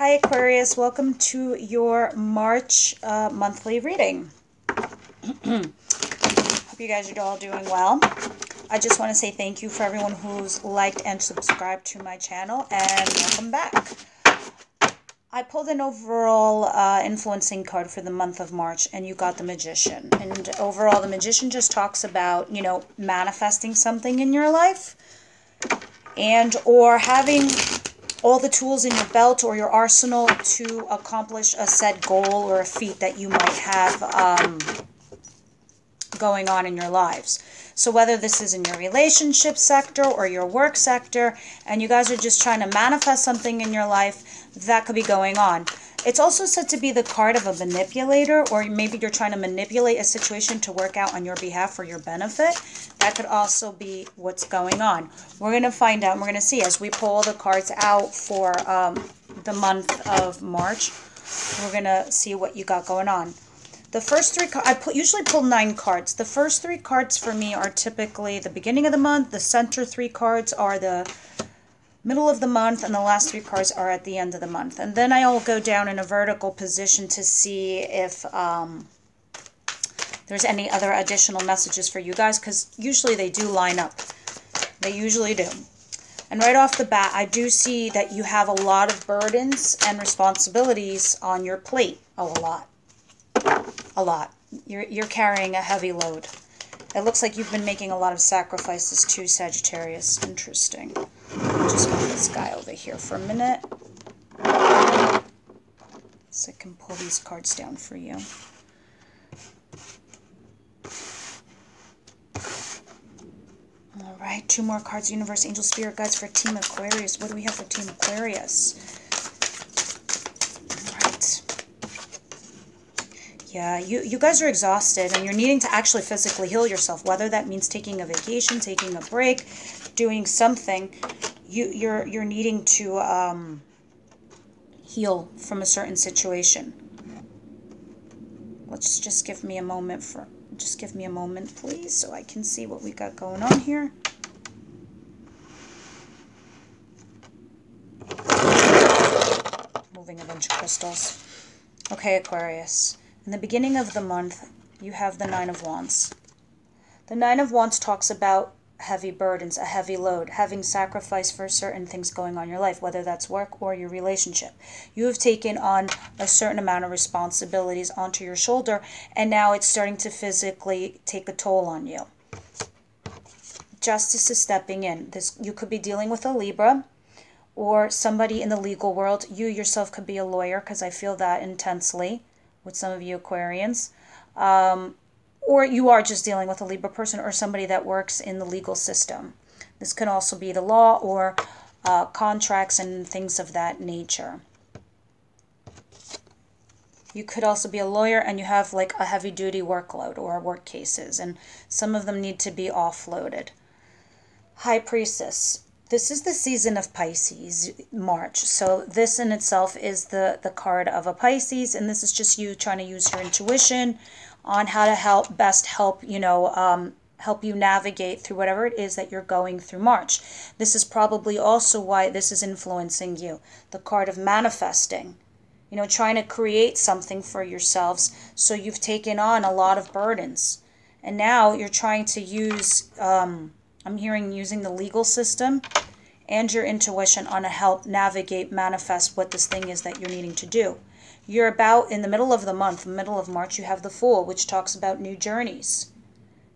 Hi Aquarius, welcome to your March uh, monthly reading. Hope you guys are all doing well. I just want to say thank you for everyone who's liked and subscribed to my channel and welcome back. I pulled an overall uh, influencing card for the month of March and you got the Magician. And overall, the Magician just talks about, you know, manifesting something in your life and or having all the tools in your belt or your arsenal to accomplish a set goal or a feat that you might have um, going on in your lives. So whether this is in your relationship sector or your work sector, and you guys are just trying to manifest something in your life, that could be going on. It's also said to be the card of a manipulator, or maybe you're trying to manipulate a situation to work out on your behalf for your benefit. That could also be what's going on. We're going to find out, we're going to see as we pull the cards out for um, the month of March. We're going to see what you got going on. The first three, I put, usually pull nine cards. The first three cards for me are typically the beginning of the month. The center three cards are the middle of the month, and the last three cards are at the end of the month. And then I'll go down in a vertical position to see if um, there's any other additional messages for you guys, because usually they do line up. They usually do. And right off the bat, I do see that you have a lot of burdens and responsibilities on your plate. Oh, a lot. A lot. You're, you're carrying a heavy load. It looks like you've been making a lot of sacrifices too, Sagittarius. Interesting. Just move this guy over here for a minute. So I can pull these cards down for you. All right, two more cards. Universe, Angel, Spirit Guides for Team Aquarius. What do we have for Team Aquarius? Yeah, you, you guys are exhausted and you're needing to actually physically heal yourself, whether that means taking a vacation, taking a break, doing something. You, you're, you're needing to um, heal from a certain situation. Let's just give me a moment for, just give me a moment, please, so I can see what we got going on here. Moving a bunch of crystals. Okay, Aquarius. In the beginning of the month, you have the Nine of Wands. The Nine of Wands talks about heavy burdens, a heavy load, having sacrifice for certain things going on in your life, whether that's work or your relationship. You have taken on a certain amount of responsibilities onto your shoulder, and now it's starting to physically take a toll on you. Justice is stepping in. This you could be dealing with a Libra or somebody in the legal world. You yourself could be a lawyer because I feel that intensely with some of you Aquarians. Um, or you are just dealing with a Libra person or somebody that works in the legal system. This could also be the law or uh, contracts and things of that nature. You could also be a lawyer and you have like a heavy duty workload or work cases, and some of them need to be offloaded. High Priestess. This is the season of Pisces, March. So this in itself is the, the card of a Pisces, and this is just you trying to use your intuition on how to help best help, you know, um, help you navigate through whatever it is that you're going through March. This is probably also why this is influencing you. The card of manifesting, you know, trying to create something for yourselves. So you've taken on a lot of burdens. And now you're trying to use um, I'm hearing using the legal system and your intuition on to help navigate, manifest what this thing is that you're needing to do. You're about in the middle of the month, middle of March, you have the Fool, which talks about new journeys.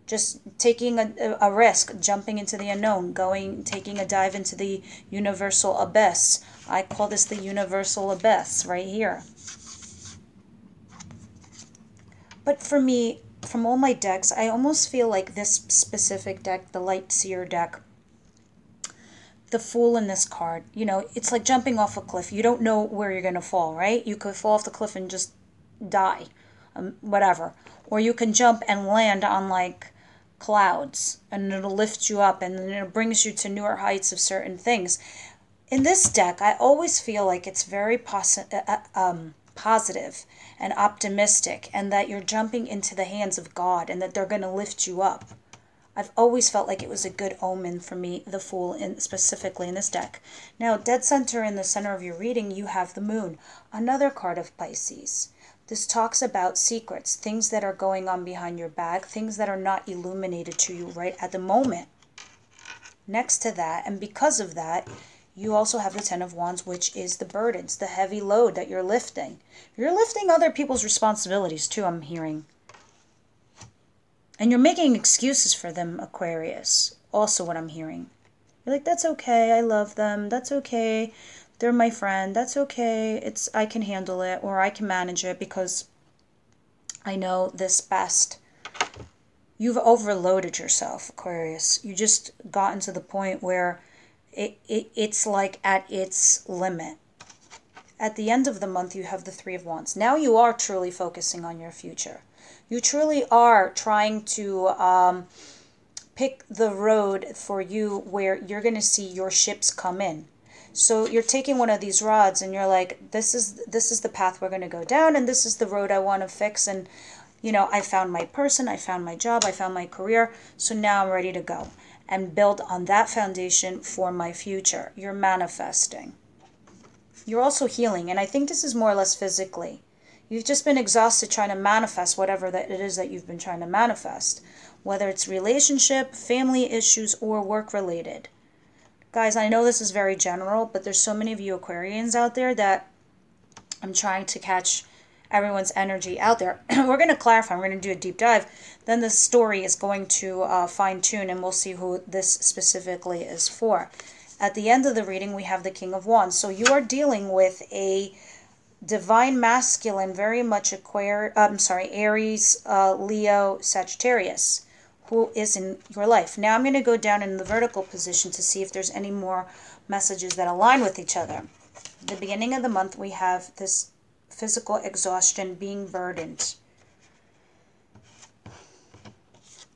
Just taking a, a risk, jumping into the unknown, going, taking a dive into the universal abyss. I call this the universal abyss right here. But for me, from all my decks, I almost feel like this specific deck, the Light Seer deck, the Fool in this card, you know, it's like jumping off a cliff. You don't know where you're going to fall, right? You could fall off the cliff and just die, um, whatever. Or you can jump and land on like clouds and it'll lift you up and it brings you to newer heights of certain things. In this deck, I always feel like it's very posi- uh, uh um, positive and optimistic and that you're jumping into the hands of God and that they're going to lift you up. I've always felt like it was a good omen for me, the Fool, in, specifically in this deck. Now, dead center in the center of your reading, you have the Moon, another card of Pisces. This talks about secrets, things that are going on behind your back, things that are not illuminated to you right at the moment. Next to that, and because of that, you also have the Ten of Wands, which is the burdens, the heavy load that you're lifting. You're lifting other people's responsibilities too, I'm hearing. And you're making excuses for them, Aquarius. Also, what I'm hearing. You're like, that's okay. I love them. That's okay. They're my friend. That's okay. It's I can handle it or I can manage it because I know this best. You've overloaded yourself, Aquarius. You just gotten to the point where it, it it's like at its limit. At the end of the month, you have the Three of Wands. Now you are truly focusing on your future you truly are trying to um, pick the road for you where you're going to see your ships come in. So you're taking one of these rods and you're like, this is this is the path we're going to go down, and this is the road I want to fix. And you know, I found my person, I found my job, I found my career. So now I'm ready to go and build on that foundation for my future. You're manifesting. You're also healing, and I think this is more or less physically. You've just been exhausted trying to manifest whatever that it is that you've been trying to manifest, whether it's relationship, family issues, or work related. Guys, I know this is very general, but there's so many of you Aquarians out there that I'm trying to catch everyone's energy out there. we're going to clarify, we're going to do a deep dive. Then the story is going to uh, fine tune, and we'll see who this specifically is for. At the end of the reading, we have the King of Wands. So you are dealing with a divine masculine, very much Aquarius, I'm sorry, Aries, uh, Leo, Sagittarius, who is in your life. Now I'm going to go down in the vertical position to see if there's any more messages that align with each other. the beginning of the month, we have this physical exhaustion, being burdened.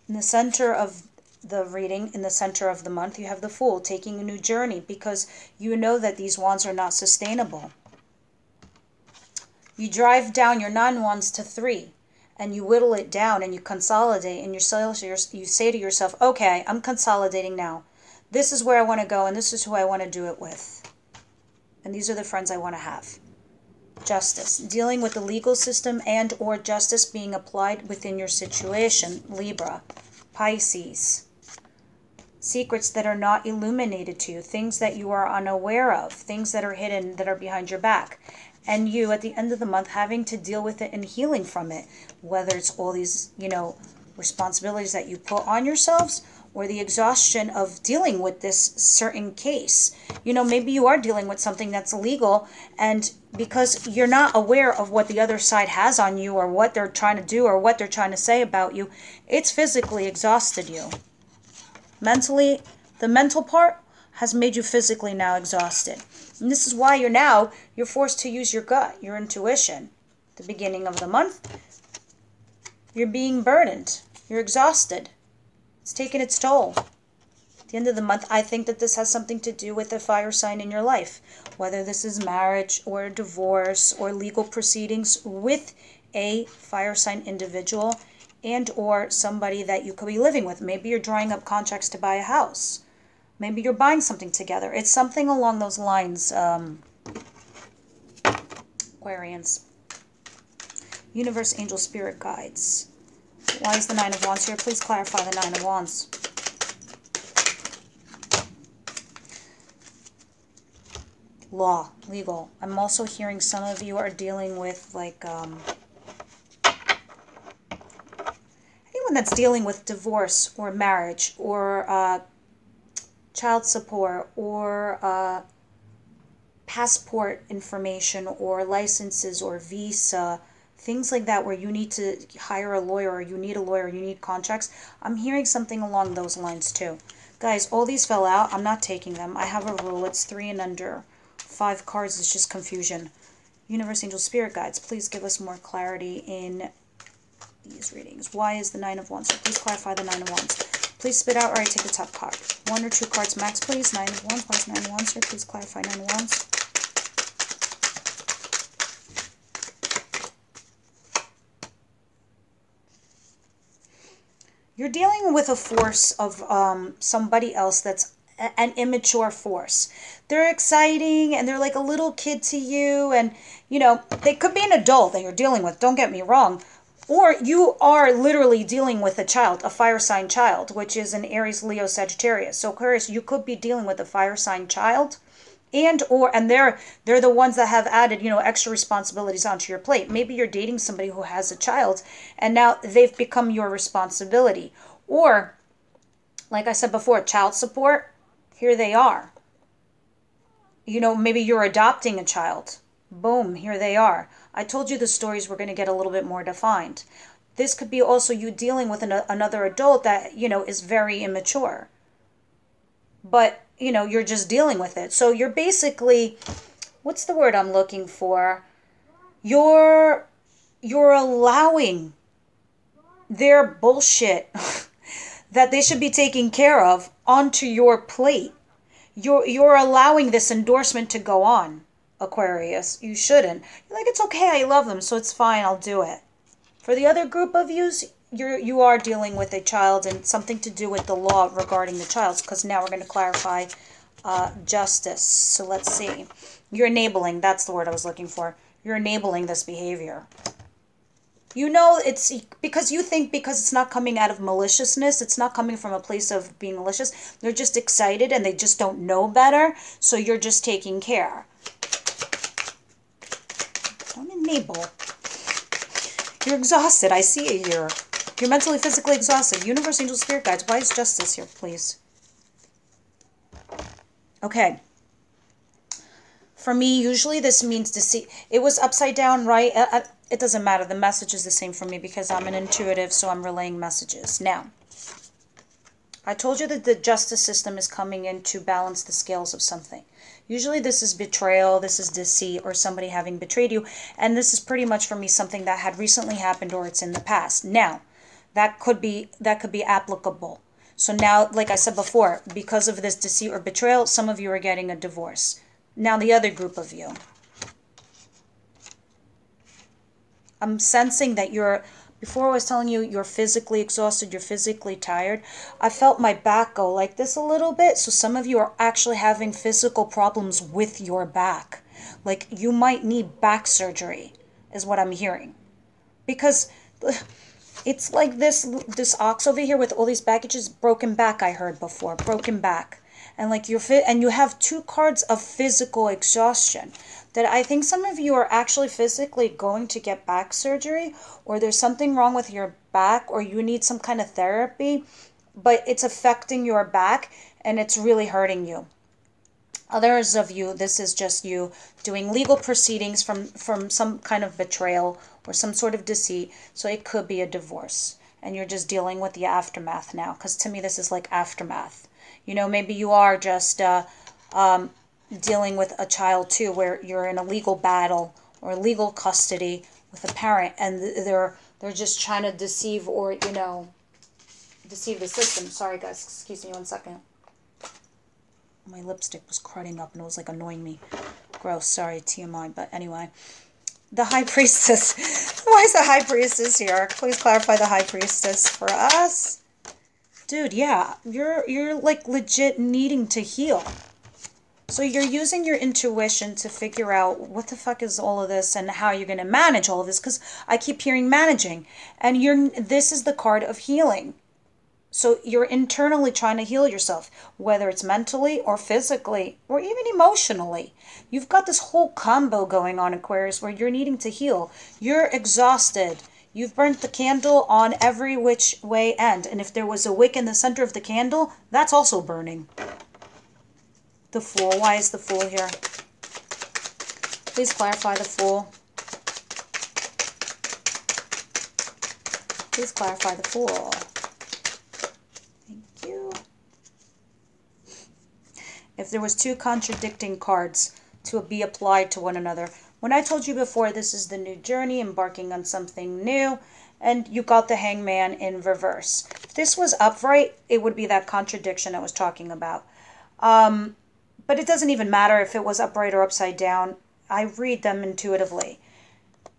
In the center of the reading, in the center of the month, you have the Fool taking a new journey because you know that these wands are not sustainable you drive down your nine wands to three and you whittle it down and you consolidate and you say to yourself, okay, I'm consolidating now. This is where I want to go and this is who I want to do it with. And these are the friends I want to have. Justice, dealing with the legal system and or justice being applied within your situation. Libra, Pisces, secrets that are not illuminated to you, things that you are unaware of, things that are hidden that are behind your back and you at the end of the month having to deal with it and healing from it, whether it's all these, you know, responsibilities that you put on yourselves or the exhaustion of dealing with this certain case. You know, maybe you are dealing with something that's illegal, and because you're not aware of what the other side has on you or what they're trying to do or what they're trying to say about you, it's physically exhausted you. Mentally, the mental part has made you physically now exhausted. And this is why you're now, you're forced to use your gut, your intuition. The beginning of the month, you're being burdened. You're exhausted. It's taking its toll. At the end of the month, I think that this has something to do with a fire sign in your life. Whether this is marriage or divorce or legal proceedings with a fire sign individual and or somebody that you could be living with. Maybe you're drawing up contracts to buy a house Maybe you're buying something together. It's something along those lines, um, Aquarians. Universe, angel, spirit guides. Why is the Nine of Wands here? Please clarify the Nine of Wands. Law, legal. I'm also hearing some of you are dealing with like um, anyone that's dealing with divorce or marriage or uh, child support or uh, passport information or licenses or visa, things like that where you need to hire a lawyer or you need a lawyer, you need contracts. I'm hearing something along those lines too. Guys, all these fell out. I'm not taking them. I have a rule. It's three and under. Five cards is just confusion. Universe Angel Spirit Guides, please give us more clarity in these readings. Why is the Nine of Wands? So please clarify the Nine of Wands. Please spit out or I take the top card. One or two cards max, please. Nine of Wands. Nine of here? Please clarify Nine of you're dealing with a force of um, somebody else that's an immature force. They're exciting and they're like a little kid to you. And, you know, they could be an adult that you're dealing with, don't get me wrong. Or you are literally dealing with a child, a fire sign child, which is an Aries, Leo, Sagittarius. So Aquarius, you could be dealing with a fire sign child and or and they're they're the ones that have added you know extra responsibilities onto your plate. Maybe you're dating somebody who has a child and now they've become your responsibility. Or like i said before child support here they are. You know maybe you're adopting a child boom here they are i told you the stories were going to get a little bit more defined this could be also you dealing with an, another adult that you know is very immature but you know, you're just dealing with it. So you're basically, what's the word I'm looking for? You're, you're allowing their bullshit that they should be taking care of onto your plate. You're, you're allowing this endorsement to go on, Aquarius. You shouldn't. You're like, it's okay, I love them, so it's fine, I'll do it. For the other group of yous, you're you are dealing with a child and something to do with the law regarding the child because now we're going to clarify uh, justice so let's see you're enabling that's the word i was looking for you're enabling this behavior you know it's because you think because it's not coming out of maliciousness it's not coming from a place of being malicious they're just excited and they just don't know better so you're just taking care don't you're exhausted i see it here you're mentally, physically exhausted. Universe, angel, spirit guides. Why is justice here, please? Okay. For me, usually this means to see. It was upside down, right? Uh, uh, it doesn't matter. The message is the same for me because I'm an intuitive, so I'm relaying messages. Now, I told you that the justice system is coming in to balance the scales of something. Usually this is betrayal, this is deceit, or somebody having betrayed you. And this is pretty much for me something that had recently happened or it's in the past. Now, that could be that could be applicable. So now, like I said before, because of this deceit or betrayal, some of you are getting a divorce. Now the other group of you. I'm sensing that you're, before I was telling you you're physically exhausted, you're physically tired, I felt my back go like this a little bit. So some of you are actually having physical problems with your back. Like you might need back surgery, is what I'm hearing. Because it's like this this ox over here with all these baggages broken back i heard before broken back and like you're fit and you have two cards of physical exhaustion that i think some of you are actually physically going to get back surgery or there's something wrong with your back or you need some kind of therapy but it's affecting your back and it's really hurting you. Others of you this is just you doing legal proceedings from from some kind of betrayal or some sort of deceit so it could be a divorce. And you're just dealing with the aftermath now because to me this is like aftermath you know maybe you are just uh, um, dealing with a child too where you're in a legal battle or legal custody with a parent and they're they're just trying to deceive or you know deceive the system sorry guys excuse me one second my lipstick was crudding up and it was like annoying me. Gross, sorry, TMI, but anyway. The High Priestess. Why is the High Priestess here? Please clarify the High Priestess for us. Dude, yeah, you're you're like legit needing to heal. So you're using your intuition to figure out what the fuck is all of this and how you're going to manage all of this because I keep hearing managing. And you're this is the card of healing. So you're internally trying to heal yourself, whether it's mentally or physically or even emotionally. You've got this whole combo going on, Aquarius, where you're needing to heal. You're exhausted. You've burnt the candle on every which way end. And if there was a wick in the center of the candle, that's also burning. The Fool. Why is the Fool here? Please clarify the Fool. Please clarify the Fool. Thank you. If there was two contradicting cards to be applied to one another. When I told you before, this is the new journey, embarking on something new, and you got the hangman in reverse. If this was upright, it would be that contradiction I was talking about. Um, but it doesn't even matter if it was upright or upside down. I read them intuitively.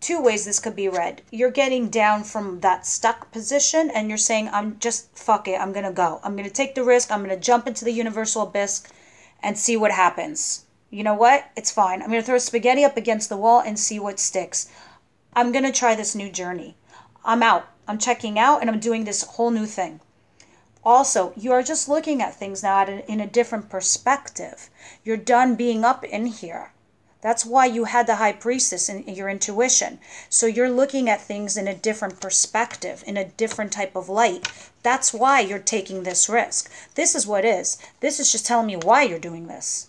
two ways this could be read. You're getting down from that stuck position and you're saying, I'm just, fuck it, I'm going to go. I'm going to take the risk. I'm going to jump into the universal abyss and see what happens. You know what? It's fine. I'm going to throw spaghetti up against the wall and see what sticks. I'm going to try this new journey. I'm out. I'm checking out and I'm doing this whole new thing. Also, you are just looking at things now in a different perspective. You're done being up in here. That's why you had the high priestess in your intuition. So you're looking at things in a different perspective, in a different type of light. That's why you're taking this risk. This is what is. This is just telling me why you're doing this.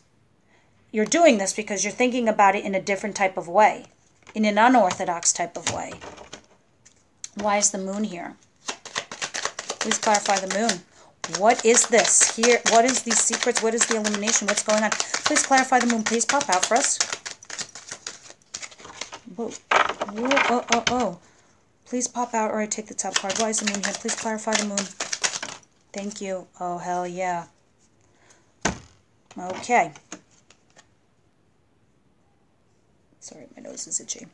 You're doing this because you're thinking about it in a different type of way, in an unorthodox type of way. Why is the moon here? Please clarify the moon. What is this here? What is these secrets? What is the illumination? What's going on? Please clarify the moon. Please pop out for us. Whoa. Whoa. Oh, oh, oh. Please pop out or I take the top card. Why is the moon here? Please clarify the moon. Thank you. Oh, hell yeah. Okay. Sorry, my nose is itchy.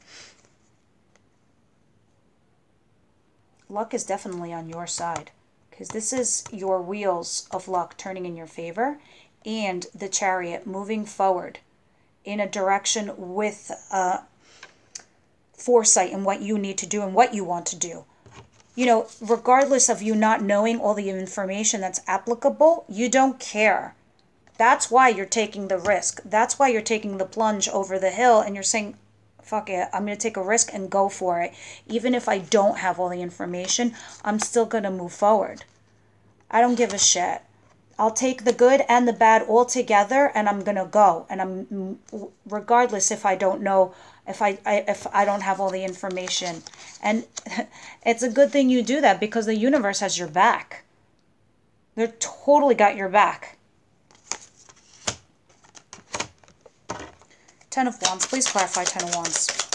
Luck is definitely on your side because this is your wheels of luck turning in your favor and the chariot moving forward in a direction with uh, foresight in what you need to do and what you want to do. You know, regardless of you not knowing all the information that's applicable, you don't care. That's why you're taking the risk. That's why you're taking the plunge over the hill and you're saying, fuck it, I'm going to take a risk and go for it. Even if I don't have all the information, I'm still going to move forward. I don't give a shit. I'll take the good and the bad all together and I'm going to go. And I'm regardless if I don't know if I, I if I don't have all the information. And it's a good thing you do that because the universe has your back. They're totally got your back. Ten of Wands. Please clarify Ten of Wands.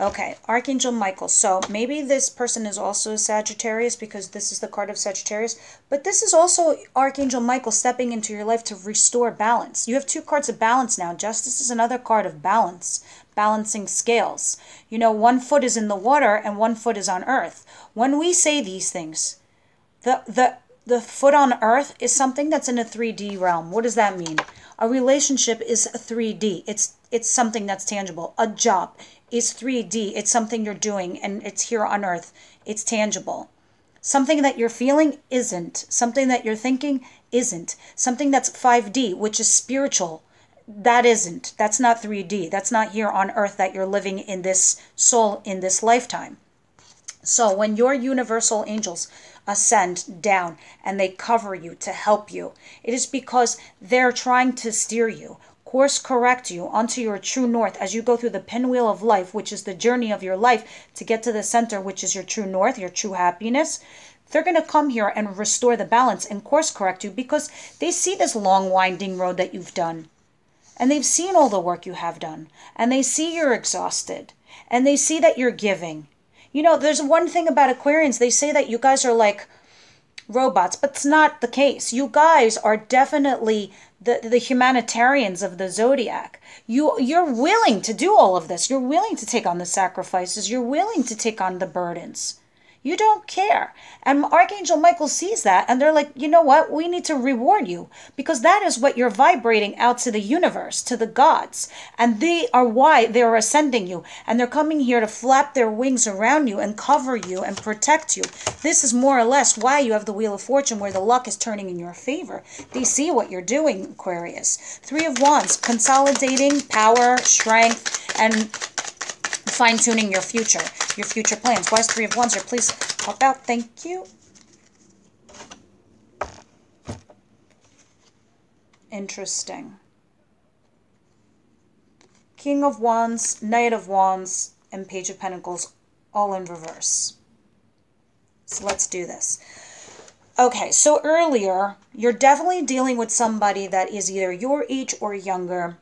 Okay, Archangel Michael. So maybe this person is also a Sagittarius because this is the card of Sagittarius. But this is also Archangel Michael stepping into your life to restore balance. You have two cards of balance now. Justice is another card of balance, balancing scales. You know, one foot is in the water and one foot is on earth. When we say these things, the, the, the foot on earth is something that's in a 3D realm. What does that mean? A relationship is 3D. It's it's something that's tangible. A job is 3D. It's something you're doing and it's here on earth. It's tangible. Something that you're feeling isn't. Something that you're thinking isn't. Something that's 5D, which is spiritual, that isn't. That's not 3D. That's not here on earth that you're living in this soul in this lifetime. So when your universal angels ascend down and they cover you to help you, it is because they're trying to steer you course correct you onto your true north as you go through the pinwheel of life, which is the journey of your life to get to the center, which is your true north, your true happiness. They're going to come here and restore the balance and course correct you because they see this long winding road that you've done. And they've seen all the work you have done. And they see you're exhausted. And they see that you're giving. You know, there's one thing about Aquarians. They say that you guys are like robots, but it's not the case. You guys are definitely the, the humanitarians of the zodiac. You you're willing to do all of this. You're willing to take on the sacrifices. You're willing to take on the burdens. You don't care. And Archangel Michael sees that and they're like, you know what? We need to reward you because that is what you're vibrating out to the universe, to the gods. And they are why they're ascending you. And they're coming here to flap their wings around you and cover you and protect you. This is more or less why you have the Wheel of Fortune where the luck is turning in your favor. They see what you're doing, Aquarius. Three of Wands, consolidating power, strength, and fine tuning your future, your future plans. Why's Three of Wands here. Please pop out. Thank you. Interesting. King of Wands, Knight of Wands, and Page of Pentacles all in reverse. So let's do this. Okay, so earlier, you're definitely dealing with somebody that is either your age or younger.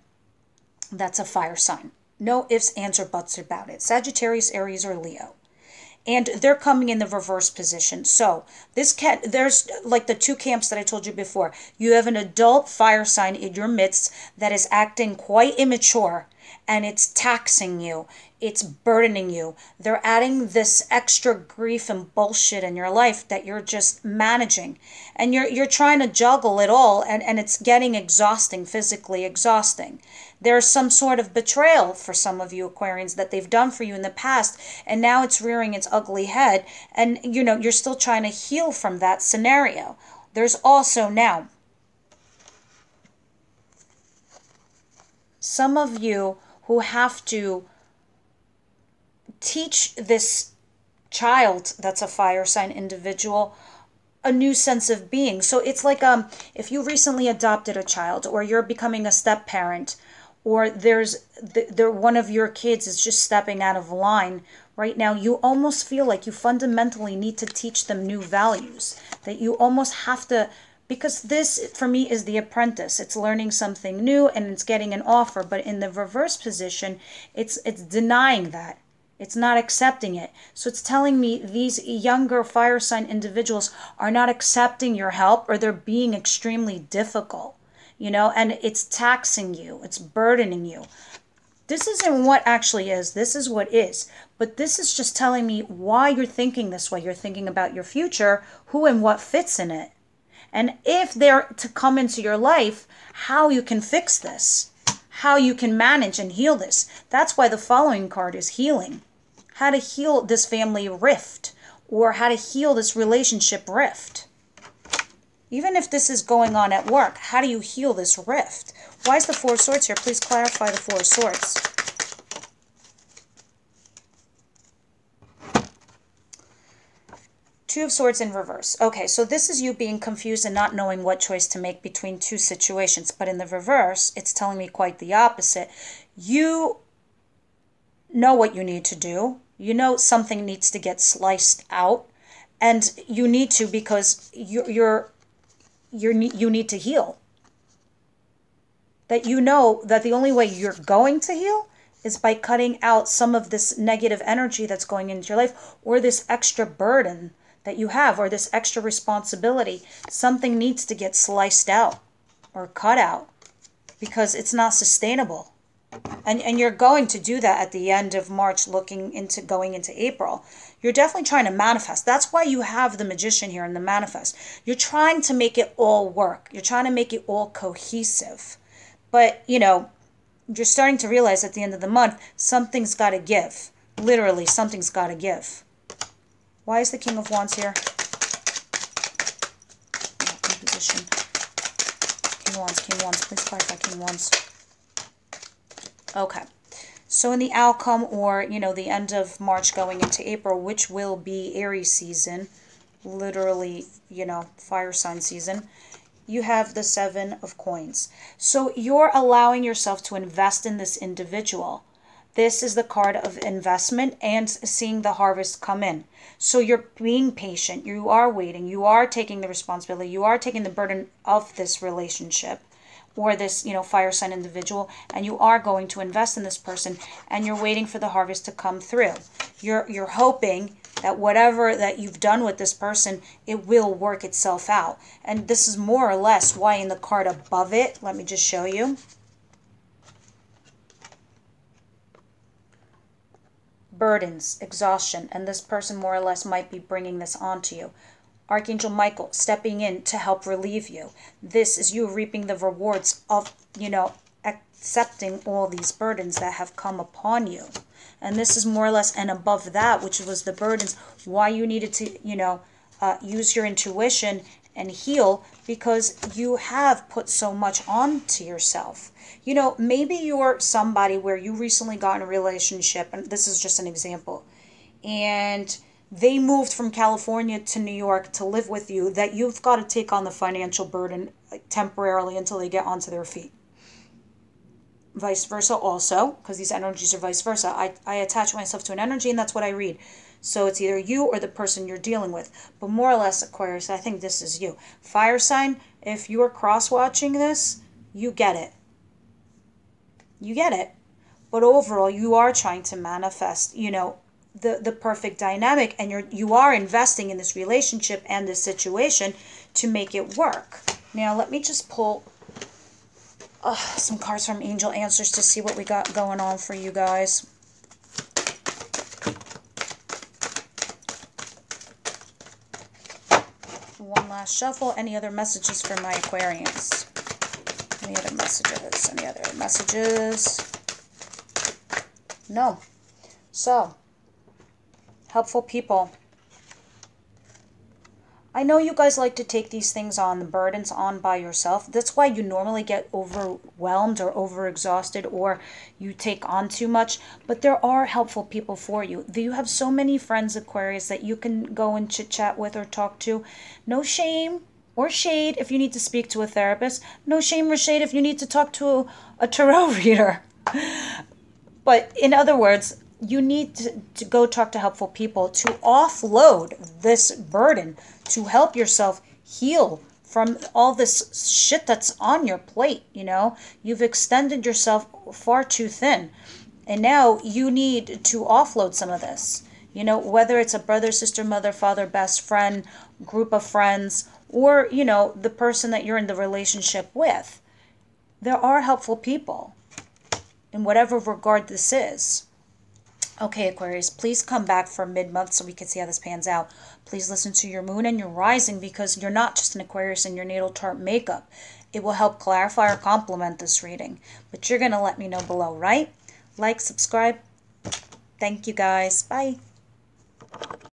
That's a fire sign. No ifs, ands, or buts about it. Sagittarius, Aries, or Leo. and they're coming in the reverse position. So this cat, there's like the two camps that I told you before. You have an adult fire sign in your midst that is acting quite immature and it's taxing you it's burdening you. They're adding this extra grief and bullshit in your life that you're just managing. And you're you're trying to juggle it all and, and it's getting exhausting, physically exhausting. There's some sort of betrayal for some of you Aquarians that they've done for you in the past, and now it's rearing its ugly head, and you know, you're still trying to heal from that scenario. There's also now some of you who have to teach this child that's a fire sign individual a new sense of being. So it's like um if you recently adopted a child or you're becoming a step parent or there's there one of your kids is just stepping out of line right now you almost feel like you fundamentally need to teach them new values that you almost have to because this for me is the apprentice. It's learning something new and it's getting an offer but in the reverse position it's it's denying that. It's not accepting it. So it's telling me these younger fire sign individuals are not accepting your help or they're being extremely difficult, you know, and it's taxing you, it's burdening you. This isn't what actually is, this is what is. But this is just telling me why you're thinking this way. You're thinking about your future, who and what fits in it. And if they're to come into your life, how you can fix this, how you can manage and heal this. That's why the following card is healing how to heal this family rift or how to heal this relationship rift. Even if this is going on at work, how do you heal this rift? Why is the Four of Swords here? Please clarify the Four of Swords. Two of Swords in reverse. Okay, so this is you being confused and not knowing what choice to make between two situations. But in the reverse, it's telling me quite the opposite. You know what you need to do you know something needs to get sliced out and you need to because you're you're, you're you need to heal. That you know that the only way you're going to heal is by cutting out some of this negative energy that's going into your life or this extra burden that you have or this extra responsibility. Something needs to get sliced out or cut out because it's not sustainable and and you're going to do that at the end of March looking into going into April. You're definitely trying to manifest. That's why you have the magician here in the manifest. You're trying to make it all work. You're trying to make it all cohesive. But you know you're starting to realize at the end of the month something's got to give. Literally something's got to give. Why is the king of wands here? Position king of wands king of wands please clarify king of wands Okay. So in the outcome or, you know, the end of March going into April, which will be Aries season, literally, you know, fire sign season, you have the seven of coins. So you're allowing yourself to invest in this individual. This is the card of investment and seeing the harvest come in. So you're being patient. You are waiting. You are taking the responsibility. You are taking the burden of this relationship or this, you know, fire sign individual, and you are going to invest in this person and you're waiting for the harvest to come through. You're you're hoping that whatever that you've done with this person, it will work itself out. And this is more or less why in the card above it, let me just show you. Burdens, exhaustion, and this person more or less might be bringing this onto you. Archangel Michael stepping in to help relieve you. This is you reaping the rewards of, you know, accepting all these burdens that have come upon you. And this is more or less and above that, which was the burdens, why you needed to, you know, uh, use your intuition and heal because you have put so much onto yourself. You know, maybe you're somebody where you recently got in a relationship, and this is just an example, and they moved from California to New York to live with you, that you've got to take on the financial burden temporarily until they get onto their feet. Vice versa, also, because these energies are vice versa. I, I attach myself to an energy, and that's what I read. So it's either you or the person you're dealing with. But more or less, Aquarius, I think this is you. Fire sign, if you are cross watching this, you get it. You get it. But overall, you are trying to manifest, you know, the the perfect dynamic and you're you are investing in this relationship and this situation to make it work. Now let me just pull uh, some cards from angel answers to see what we got going on for you guys. One last shuffle. Any other messages for my aquarians? Any other messages? Any other messages? No. So helpful people. I know you guys like to take these things on, the burdens on by yourself. That's why you normally get overwhelmed or overexhausted or you take on too much. But there are helpful people for you. You have so many friends, Aquarius, that you can go and chit chat with or talk to. No shame or shade if you need to speak to a therapist. No shame or shade if you need to talk to a tarot reader. But in other words, you need to, go talk to helpful people to offload this burden, to help yourself heal from all this shit that's on your plate, you know? You've extended yourself far too thin. And now you need to offload some of this. You know, whether it's a brother, sister, mother, father, best friend, group of friends, or, you know, the person that you're in the relationship with. There are helpful people in whatever regard this is. Okay, Aquarius, please come back for mid-month so we can see how this pans out. Please listen to your moon and your rising because you're not just an Aquarius in your natal chart makeup. It will help clarify or complement this reading. But you're going to let me know below, right? Like, subscribe. Thank you, guys. Bye.